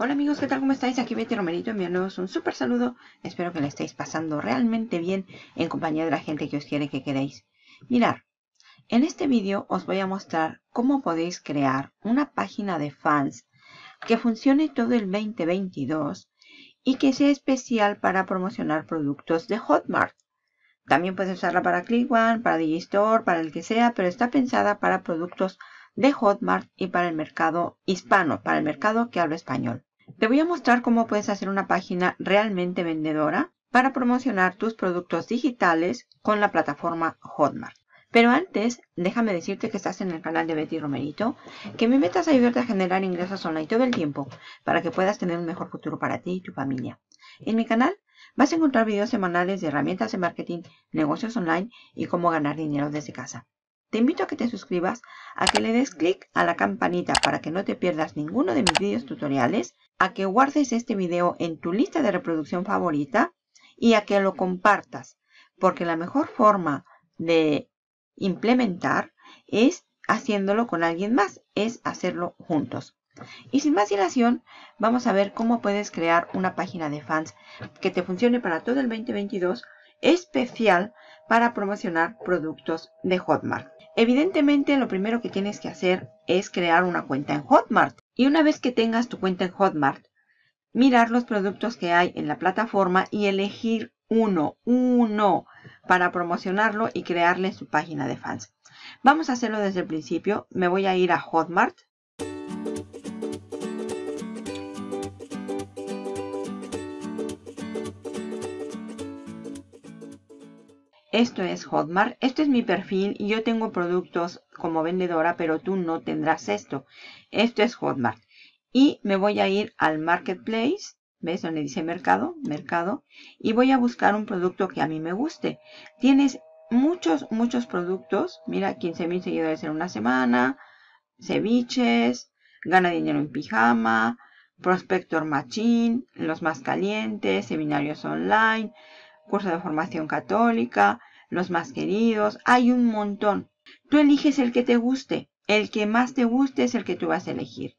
Hola amigos, ¿qué tal? ¿Cómo estáis? Aquí Betty Romerito enviándoos un súper saludo. Espero que le estéis pasando realmente bien en compañía de la gente que os quiere que queréis. Mirar, en este vídeo os voy a mostrar cómo podéis crear una página de fans que funcione todo el 2022 y que sea especial para promocionar productos de Hotmart. También puedes usarla para ClickOne, para Digistore, para el que sea, pero está pensada para productos de Hotmart y para el mercado hispano, para el mercado que habla español. Te voy a mostrar cómo puedes hacer una página realmente vendedora para promocionar tus productos digitales con la plataforma Hotmart. Pero antes, déjame decirte que estás en el canal de Betty Romerito, que mi meta es ayudarte a generar ingresos online todo el tiempo para que puedas tener un mejor futuro para ti y tu familia. En mi canal vas a encontrar videos semanales de herramientas de marketing, negocios online y cómo ganar dinero desde casa. Te invito a que te suscribas, a que le des clic a la campanita para que no te pierdas ninguno de mis videos tutoriales, a que guardes este video en tu lista de reproducción favorita y a que lo compartas, porque la mejor forma de implementar es haciéndolo con alguien más, es hacerlo juntos. Y sin más dilación, vamos a ver cómo puedes crear una página de fans que te funcione para todo el 2022, especial para promocionar productos de Hotmart. Evidentemente lo primero que tienes que hacer es crear una cuenta en Hotmart. Y una vez que tengas tu cuenta en Hotmart, mirar los productos que hay en la plataforma y elegir uno, uno, para promocionarlo y crearle su página de fans. Vamos a hacerlo desde el principio. Me voy a ir a Hotmart. Esto es Hotmart. Este es mi perfil y yo tengo productos como vendedora, pero tú no tendrás esto. Esto es Hotmart. Y me voy a ir al Marketplace. ¿Ves donde dice mercado? Mercado. Y voy a buscar un producto que a mí me guste. Tienes muchos, muchos productos. Mira, 15 mil seguidores en una semana. Ceviches. Gana dinero en pijama. Prospector Machine. Los más calientes. Seminarios online. Curso de formación católica los más queridos, hay un montón. Tú eliges el que te guste, el que más te guste es el que tú vas a elegir.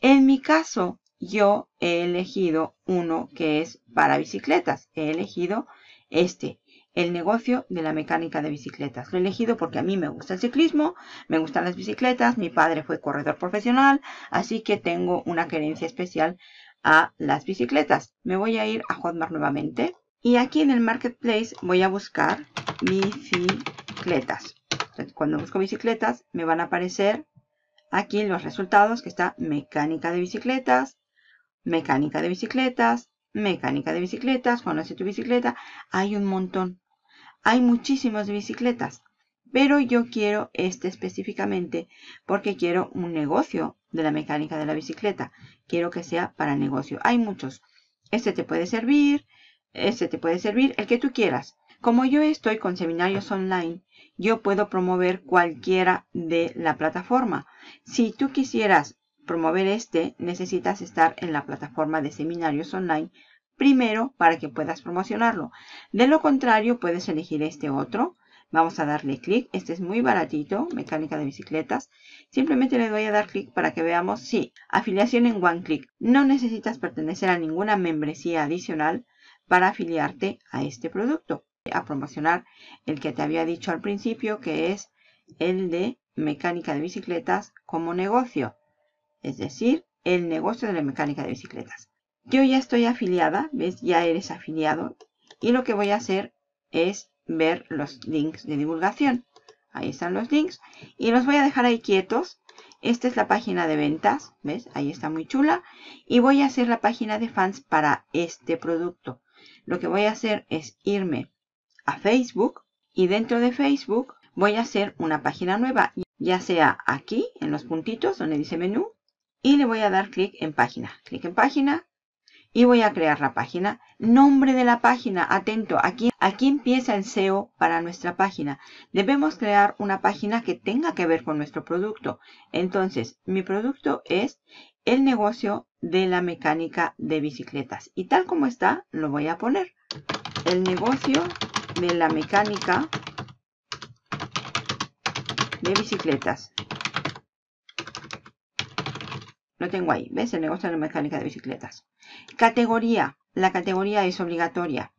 En mi caso, yo he elegido uno que es para bicicletas. He elegido este, el negocio de la mecánica de bicicletas. Lo he elegido porque a mí me gusta el ciclismo, me gustan las bicicletas, mi padre fue corredor profesional, así que tengo una querencia especial a las bicicletas. Me voy a ir a Hotmart nuevamente y aquí en el Marketplace voy a buscar bicicletas. cuando busco bicicletas me van a aparecer aquí los resultados que está mecánica de bicicletas, mecánica de bicicletas, mecánica de bicicletas, hace tu bicicleta, hay un montón. Hay muchísimos de bicicletas, pero yo quiero este específicamente porque quiero un negocio de la mecánica de la bicicleta. Quiero que sea para negocio. Hay muchos. Este te puede servir, este te puede servir, el que tú quieras. Como yo estoy con seminarios online, yo puedo promover cualquiera de la plataforma. Si tú quisieras promover este, necesitas estar en la plataforma de seminarios online primero para que puedas promocionarlo. De lo contrario, puedes elegir este otro. Vamos a darle clic. Este es muy baratito, mecánica de bicicletas. Simplemente le doy a dar clic para que veamos. Sí, afiliación en One Click. No necesitas pertenecer a ninguna membresía adicional para afiliarte a este producto a promocionar el que te había dicho al principio, que es el de mecánica de bicicletas como negocio. Es decir, el negocio de la mecánica de bicicletas. Yo ya estoy afiliada, ¿ves? Ya eres afiliado. Y lo que voy a hacer es ver los links de divulgación. Ahí están los links. Y los voy a dejar ahí quietos. Esta es la página de ventas, ¿ves? Ahí está muy chula. Y voy a hacer la página de fans para este producto. Lo que voy a hacer es irme a Facebook y dentro de Facebook voy a hacer una página nueva, ya sea aquí en los puntitos donde dice menú y le voy a dar clic en página. Clic en página y voy a crear la página. Nombre de la página, atento, aquí, aquí empieza el SEO para nuestra página. Debemos crear una página que tenga que ver con nuestro producto. Entonces, mi producto es el negocio de la mecánica de bicicletas. Y tal como está, lo voy a poner. El negocio de la mecánica de bicicletas. Lo tengo ahí. ¿Ves? El negocio de la mecánica de bicicletas. Categoría. La categoría es obligatoria.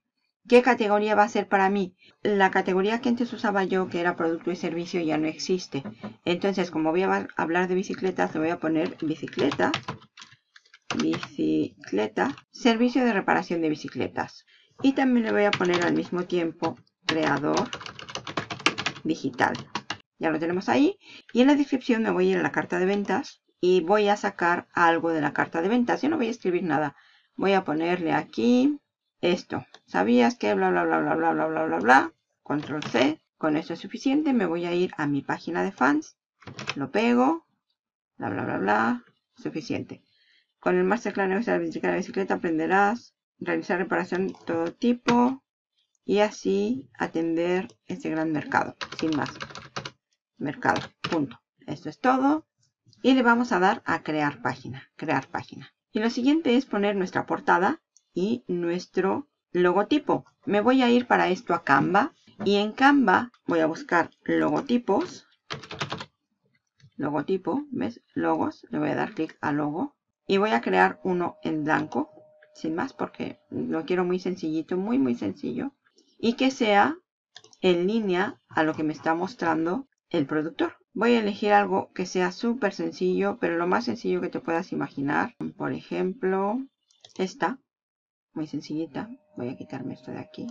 ¿Qué categoría va a ser para mí? La categoría que antes usaba yo, que era producto y servicio, ya no existe. Entonces, como voy a hablar de bicicletas, le voy a poner bicicleta, bicicleta, servicio de reparación de bicicletas. Y también le voy a poner al mismo tiempo creador digital. Ya lo tenemos ahí. Y en la descripción me voy a ir a la carta de ventas y voy a sacar algo de la carta de ventas. Yo no voy a escribir nada. Voy a ponerle aquí esto. ¿Sabías que bla bla bla bla bla bla bla bla bla? Control C. Con esto es suficiente. Me voy a ir a mi página de fans. Lo pego. Bla bla bla bla. Suficiente. Con el Masterclass de la bicicleta, aprenderás realizar reparación de todo tipo y así atender este gran mercado. Sin más. Mercado. Punto. Esto es todo. Y le vamos a dar a crear página. Crear página. Y lo siguiente es poner nuestra portada nuestro logotipo. Me voy a ir para esto a Canva. Y en Canva voy a buscar logotipos. Logotipo, ¿ves? Logos. Le voy a dar clic a logo. Y voy a crear uno en blanco. Sin más porque lo quiero muy sencillito, muy muy sencillo. Y que sea en línea a lo que me está mostrando el productor. Voy a elegir algo que sea súper sencillo, pero lo más sencillo que te puedas imaginar. Por ejemplo, esta muy sencillita. Voy a quitarme esto de aquí.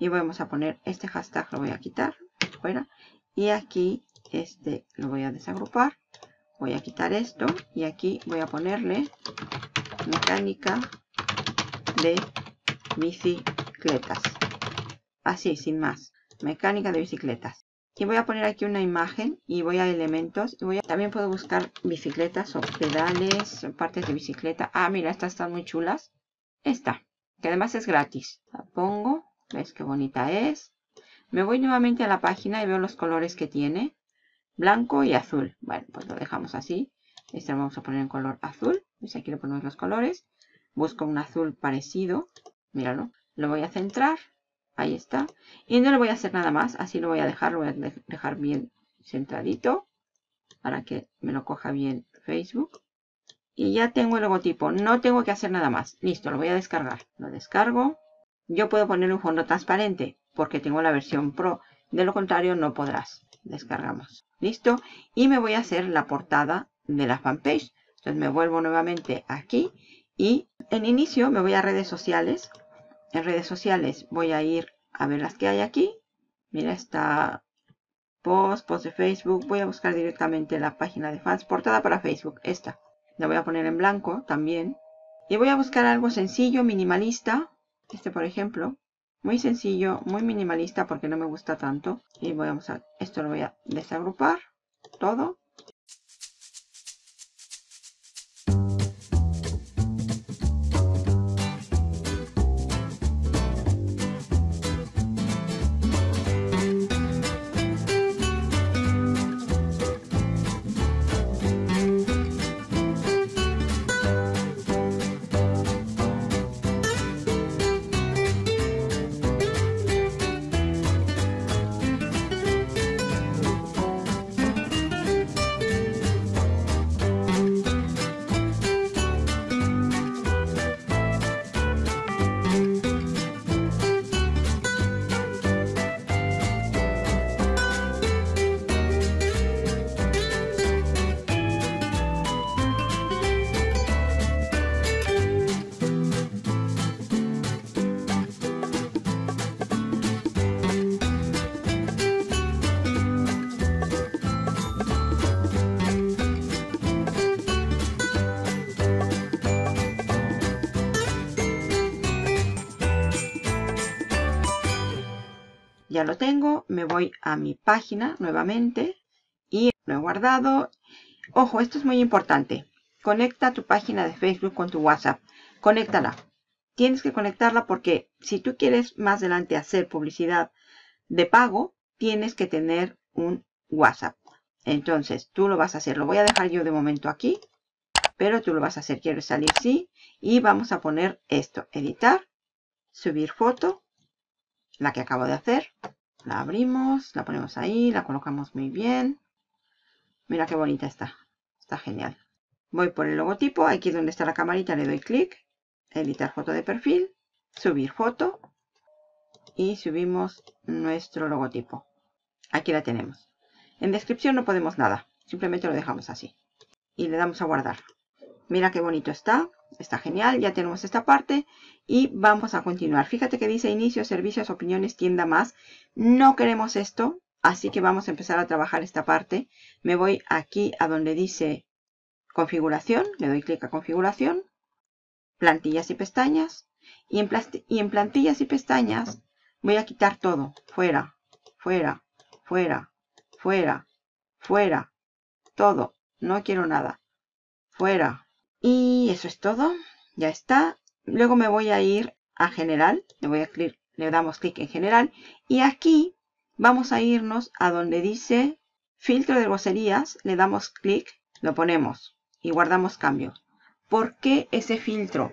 Y vamos a poner este hashtag, lo voy a quitar fuera. Y aquí este lo voy a desagrupar. Voy a quitar esto y aquí voy a ponerle mecánica de bicicletas. Así, sin más. Mecánica de bicicletas. Y voy a poner aquí una imagen y voy a elementos. Y voy a, también puedo buscar bicicletas o pedales, partes de bicicleta. Ah, mira, estas están muy chulas. Esta, que además es gratis. La pongo, ves qué bonita es. Me voy nuevamente a la página y veo los colores que tiene. Blanco y azul. Bueno, pues lo dejamos así. Este lo vamos a poner en color azul. Pues aquí le ponemos los colores. Busco un azul parecido. Míralo. Lo voy a centrar. Ahí está. Y no le voy a hacer nada más. Así lo voy a dejar. Lo voy a dejar bien centradito. Para que me lo coja bien Facebook. Y ya tengo el logotipo. No tengo que hacer nada más. Listo, lo voy a descargar. Lo descargo. Yo puedo poner un fondo transparente porque tengo la versión Pro. De lo contrario, no podrás. Descargamos. Listo. Y me voy a hacer la portada de la fanpage. Entonces me vuelvo nuevamente aquí. Y en inicio me voy a redes sociales. En redes sociales voy a ir a ver las que hay aquí. Mira, está post, post de Facebook. Voy a buscar directamente la página de fans. Portada para Facebook. Esta. La voy a poner en blanco también. Y voy a buscar algo sencillo, minimalista. Este, por ejemplo. Muy sencillo, muy minimalista porque no me gusta tanto. Y voy a, esto lo voy a desagrupar todo. Ya lo tengo, me voy a mi página nuevamente y lo he guardado. Ojo, esto es muy importante. Conecta tu página de Facebook con tu WhatsApp. Conéctala. Tienes que conectarla porque si tú quieres más adelante hacer publicidad de pago, tienes que tener un WhatsApp. Entonces, tú lo vas a hacer. Lo voy a dejar yo de momento aquí, pero tú lo vas a hacer. Quiero salir sí. Y vamos a poner esto. Editar, subir foto la que acabo de hacer. La abrimos, la ponemos ahí, la colocamos muy bien. Mira qué bonita está. Está genial. Voy por el logotipo, aquí donde está la camarita le doy clic, editar foto de perfil, subir foto y subimos nuestro logotipo. Aquí la tenemos. En descripción no podemos nada, simplemente lo dejamos así. Y le damos a guardar. Mira qué bonito está, está genial, ya tenemos esta parte y vamos a continuar. Fíjate que dice inicio, servicios, opiniones, tienda más. No queremos esto, así que vamos a empezar a trabajar esta parte. Me voy aquí a donde dice configuración, le doy clic a configuración, plantillas y pestañas. Y en, y en plantillas y pestañas voy a quitar todo, fuera, fuera, fuera, fuera, fuera, todo, no quiero nada, fuera. Y eso es todo, ya está. Luego me voy a ir a general, le, voy a clic, le damos clic en general y aquí vamos a irnos a donde dice filtro de groserías, le damos clic, lo ponemos y guardamos cambio. ¿Por qué ese filtro?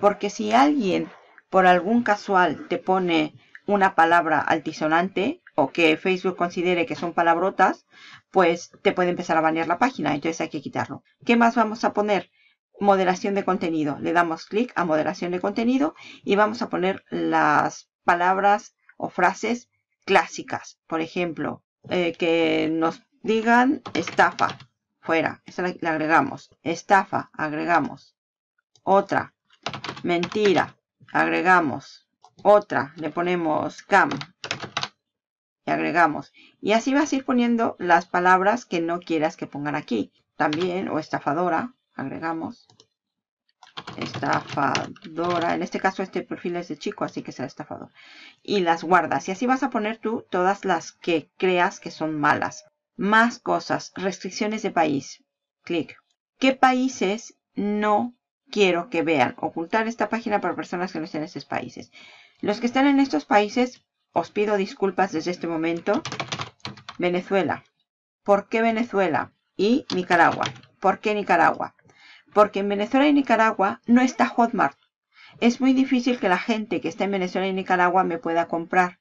Porque si alguien por algún casual te pone una palabra altisonante o que Facebook considere que son palabrotas, pues te puede empezar a banear la página. Entonces hay que quitarlo. ¿Qué más vamos a poner? Moderación de contenido. Le damos clic a moderación de contenido y vamos a poner las palabras o frases clásicas. Por ejemplo, eh, que nos digan estafa. Fuera. Esa le agregamos. Estafa. Agregamos. Otra. Mentira. Agregamos otra, le ponemos cam y agregamos. Y así vas a ir poniendo las palabras que no quieras que pongan aquí. También, o estafadora, agregamos. Estafadora, en este caso este perfil es de chico, así que será estafador. Y las guardas. Y así vas a poner tú todas las que creas que son malas. Más cosas, restricciones de país. Clic. ¿Qué países no quiero que vean? Ocultar esta página para personas que no estén en estos países. Los que están en estos países, os pido disculpas desde este momento. Venezuela. ¿Por qué Venezuela? Y Nicaragua. ¿Por qué Nicaragua? Porque en Venezuela y Nicaragua no está Hotmart. Es muy difícil que la gente que está en Venezuela y Nicaragua me pueda comprar.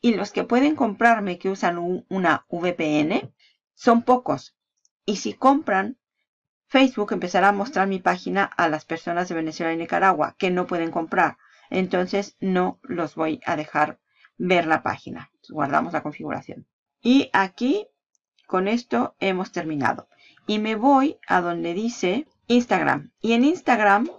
Y los que pueden comprarme que usan una VPN son pocos. Y si compran, Facebook empezará a mostrar mi página a las personas de Venezuela y Nicaragua que no pueden comprar entonces no los voy a dejar ver la página. Guardamos la configuración. Y aquí, con esto hemos terminado. Y me voy a donde dice Instagram. Y en Instagram,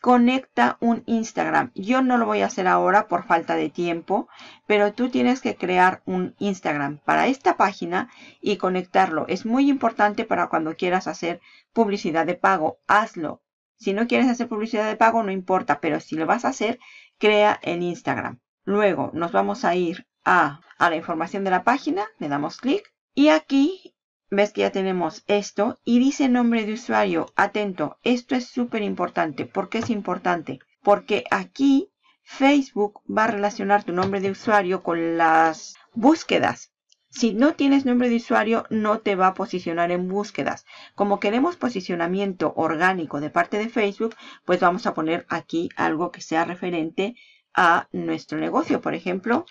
conecta un Instagram. Yo no lo voy a hacer ahora por falta de tiempo, pero tú tienes que crear un Instagram para esta página y conectarlo. Es muy importante para cuando quieras hacer publicidad de pago. Hazlo si no quieres hacer publicidad de pago, no importa, pero si lo vas a hacer, crea en Instagram. Luego nos vamos a ir a, la información de la página, le damos clic y aquí ves que ya tenemos esto y dice nombre de usuario. Atento, esto es súper importante. ¿Por qué es importante? Porque aquí Facebook va a relacionar tu nombre de usuario con las búsquedas. Si no tienes nombre de usuario, no te va a posicionar en búsquedas. Como queremos posicionamiento orgánico de parte de Facebook, pues vamos a poner aquí algo que sea referente a nuestro negocio. Por ejemplo,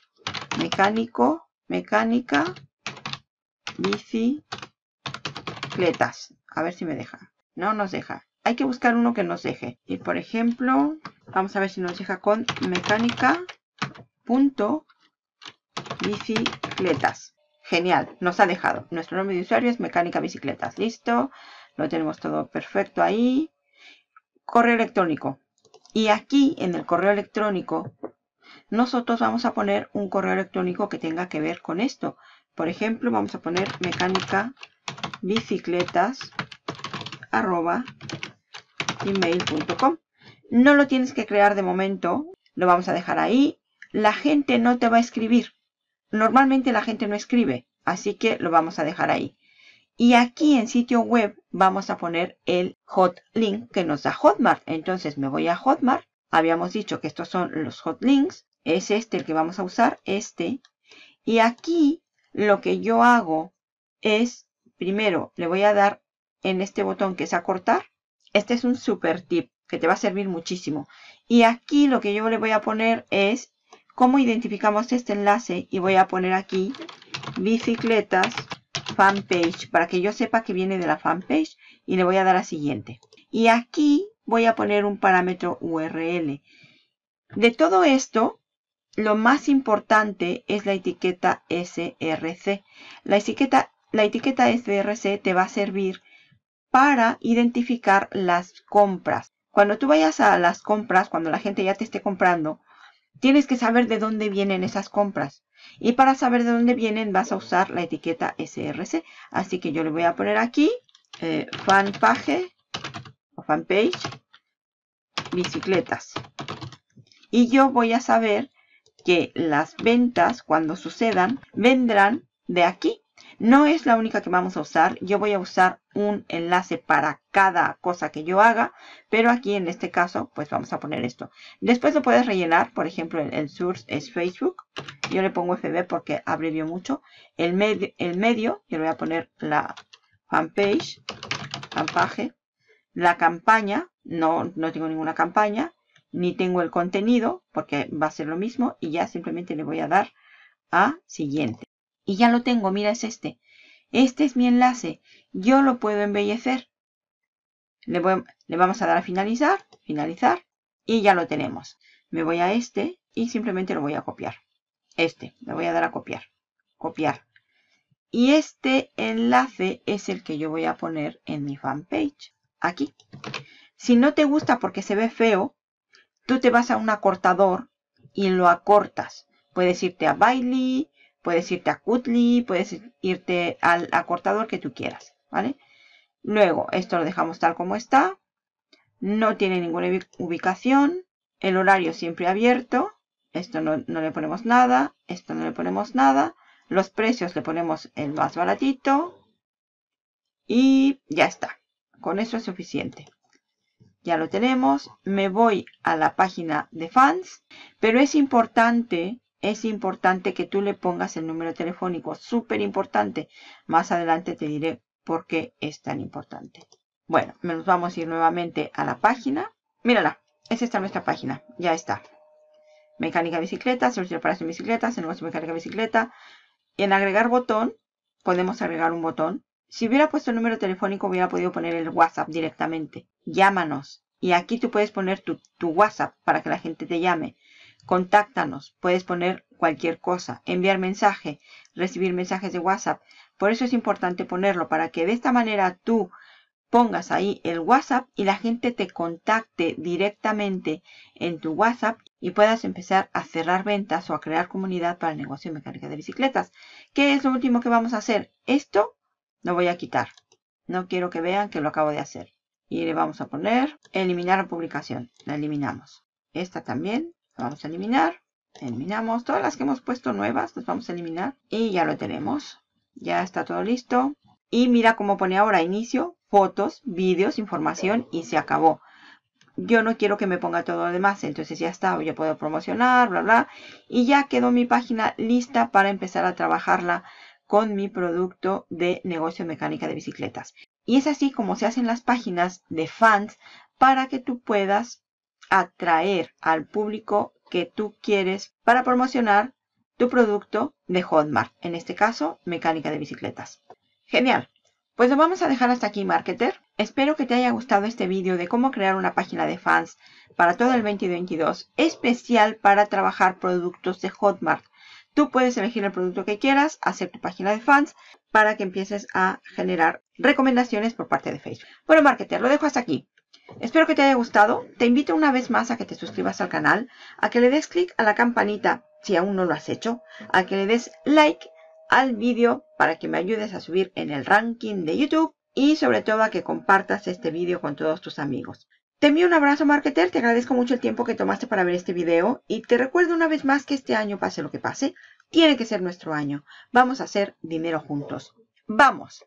mecánico, mecánica, A ver si me deja. No nos deja. Hay que buscar uno que nos deje. Y por ejemplo, vamos a ver si nos deja con mecánica. Punto bicicletas. Genial, nos ha dejado. Nuestro nombre de usuario es Mecánica Bicicletas. Listo, lo tenemos todo perfecto ahí. Correo electrónico. Y aquí en el correo electrónico, nosotros vamos a poner un correo electrónico que tenga que ver con esto. Por ejemplo, vamos a poner mecánica bicicletas arroba email.com. No lo tienes que crear de momento, lo vamos a dejar ahí. La gente no te va a escribir. Normalmente la gente no escribe, así que lo vamos a dejar ahí. Y aquí en sitio web vamos a poner el hot link que nos da Hotmart. Entonces me voy a Hotmart. Habíamos dicho que estos son los hot links. Es este el que vamos a usar, este. Y aquí lo que yo hago es, primero le voy a dar en este botón que es acortar. Este es un super tip que te va a servir muchísimo. Y aquí lo que yo le voy a poner es cómo identificamos este enlace y voy a poner aquí bicicletas fanpage para que yo sepa que viene de la fanpage y le voy a dar a siguiente. Y aquí voy a poner un parámetro URL. De todo esto, lo más importante es la etiqueta SRC. La etiqueta, la etiqueta SRC te va a servir para identificar las compras. Cuando tú vayas a las compras, cuando la gente ya te esté comprando, tienes que saber de dónde vienen esas compras. Y para saber de dónde vienen vas a usar la etiqueta SRC. Así que yo le voy a poner aquí eh, fanpage o fanpage bicicletas. Y yo voy a saber que las ventas cuando sucedan vendrán de aquí. No es la única que vamos a usar. Yo voy a usar un enlace para cada cosa que yo haga. Pero aquí en este caso, pues vamos a poner esto. Después lo puedes rellenar. Por ejemplo, el, source es Facebook. Yo le pongo FB porque abrevió mucho. El, medio, el medio, yo le voy a poner la fanpage. Fanpage. La campaña. No, no tengo ninguna campaña. Ni tengo el contenido porque va a ser lo mismo. Y ya simplemente le voy a dar a siguiente. Y ya lo tengo, mira, es este. Este es mi enlace. Yo lo puedo embellecer. Le, le vamos a dar a finalizar, finalizar. Y ya lo tenemos. Me voy a este y simplemente lo voy a copiar. Este, le voy a dar a copiar. Copiar. Y este enlace es el que yo voy a poner en mi fanpage. Aquí. Si no te gusta porque se ve feo, tú te vas a un acortador y lo acortas. Puedes irte a Bailey, Puedes irte a Cutly, puedes irte al acortador que tú quieras, ¿vale? Luego, esto lo dejamos tal como está. No tiene ninguna ubicación. El horario siempre abierto. Esto no, no le ponemos nada. Esto no le ponemos nada. Los precios le ponemos el más baratito. Y ya está. Con eso es suficiente. Ya lo tenemos. Me voy a la página de fans. Pero es importante es importante que tú le pongas el número telefónico. Súper importante. Más adelante te diré por qué es tan importante. Bueno, nos vamos a ir nuevamente a la página. Mírala, es esta nuestra página. Ya está. Mecánica bicicleta, solución para bicicletas, el negocio mecánica bicicleta. En agregar botón, podemos agregar un botón. Si hubiera puesto el número telefónico, hubiera podido poner el WhatsApp directamente. Llámanos. Y aquí tú puedes poner tu, tu WhatsApp para que la gente te llame. Contáctanos, puedes poner cualquier cosa, enviar mensaje, recibir mensajes de WhatsApp. Por eso es importante ponerlo, para que de esta manera tú pongas ahí el WhatsApp y la gente te contacte directamente en tu WhatsApp y puedas empezar a cerrar ventas o a crear comunidad para el negocio de mecánica de bicicletas. ¿Qué es lo último que vamos a hacer? Esto lo voy a quitar. No quiero que vean que lo acabo de hacer. Y le vamos a poner eliminar publicación. La eliminamos. Esta también vamos a eliminar. Eliminamos todas las que hemos puesto nuevas. Las vamos a eliminar. Y ya lo tenemos. Ya está todo listo. Y mira cómo pone ahora inicio, fotos, vídeos, información y se acabó. Yo no quiero que me ponga todo lo demás. Entonces ya está. Ya puedo promocionar, bla, bla. Y ya quedó mi página lista para empezar a trabajarla con mi producto de negocio mecánica de bicicletas. Y es así como se hacen las páginas de fans para que tú puedas atraer al público que tú quieres para promocionar tu producto de Hotmart, en este caso, mecánica de bicicletas. Genial. Pues lo vamos a dejar hasta aquí, marketer. Espero que te haya gustado este vídeo de cómo crear una página de fans para todo el 2022, especial para trabajar productos de Hotmart. Tú puedes elegir el producto que quieras, hacer tu página de fans para que empieces a generar recomendaciones por parte de Facebook. Bueno, marketer, lo dejo hasta aquí. Espero que te haya gustado. Te invito una vez más a que te suscribas al canal, a que le des clic a la campanita si aún no lo has hecho, a que le des like al vídeo para que me ayudes a subir en el ranking de YouTube y sobre todo a que compartas este vídeo con todos tus amigos. Te envío un abrazo marketer, te agradezco mucho el tiempo que tomaste para ver este video y te recuerdo una vez más que este año, pase lo que pase, tiene que ser nuestro año. Vamos a hacer dinero juntos. ¡Vamos!